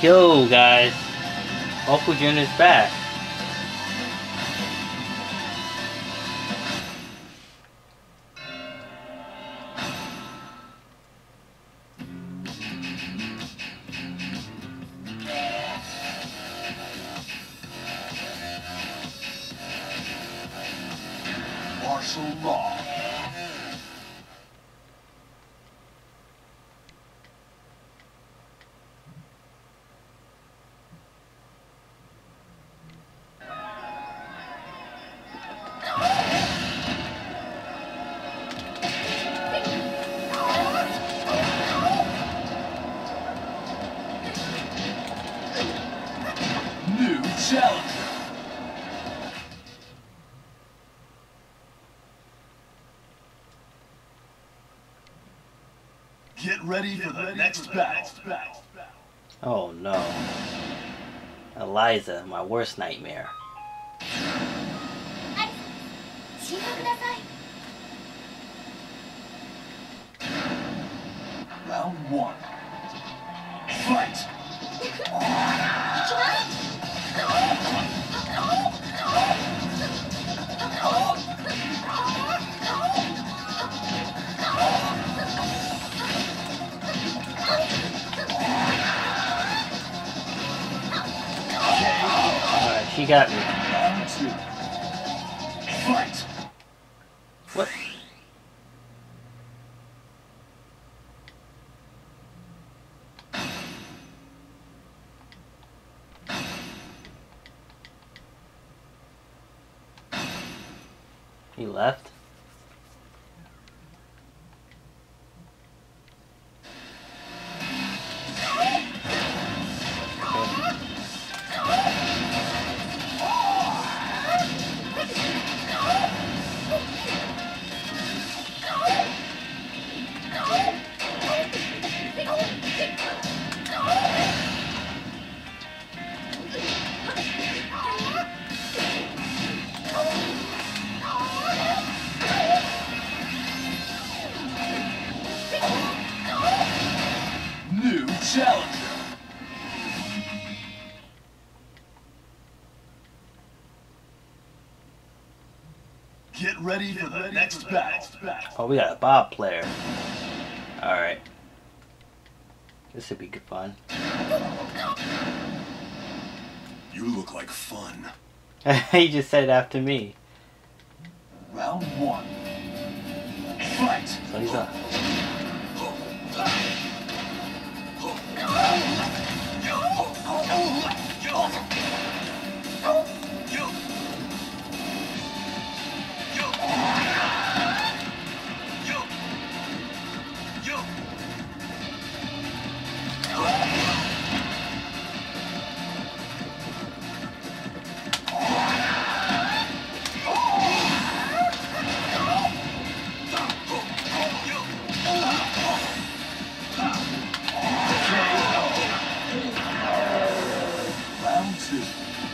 Yo, guys. Uncle Jun is back. Marshall Law. ready for the, next, next battle. Oh no. Eliza, my worst nightmare. Round one. Fight! she got me. Round two. Fight. What? He left? Challenger. Get ready for the next battle. Oh, we got a Bob player. Alright. This should be good fun. You look like fun. he just said it after me. Round one. Fight. So he's up. Round two.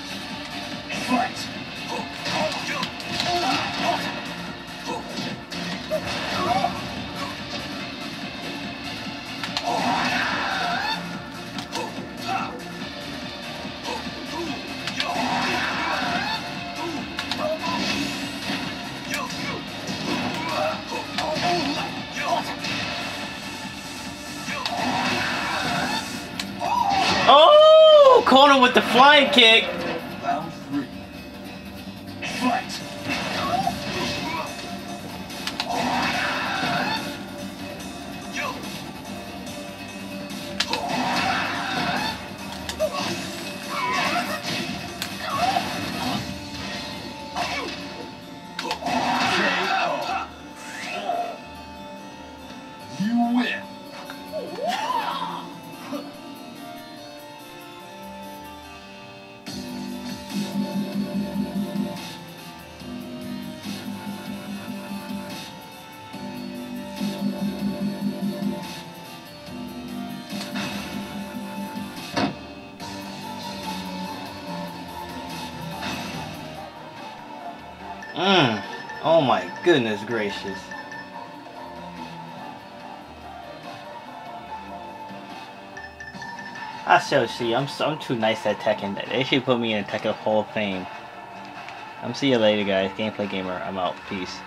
Oh! Conan with the flying kick! Mmm. Oh my goodness gracious. I still see. I'm so, I'm too nice at Tekken. They should put me in a Tekken Hall of Fame. I'm see you later, guys. Gameplay gamer. I'm out. Peace.